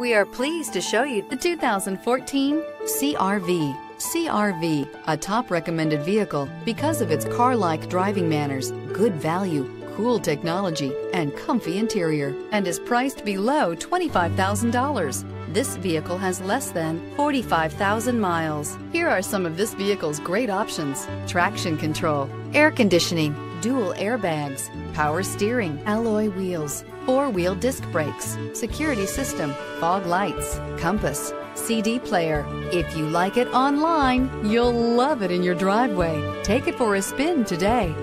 We are pleased to show you the 2014 CRV. CRV, a top recommended vehicle because of its car-like driving manners, good value, cool technology, and comfy interior, and is priced below $25,000. This vehicle has less than 45,000 miles. Here are some of this vehicle's great options. Traction control, air conditioning, dual airbags, power steering, alloy wheels, four-wheel disc brakes, security system, fog lights, compass, CD player. If you like it online, you'll love it in your driveway. Take it for a spin today.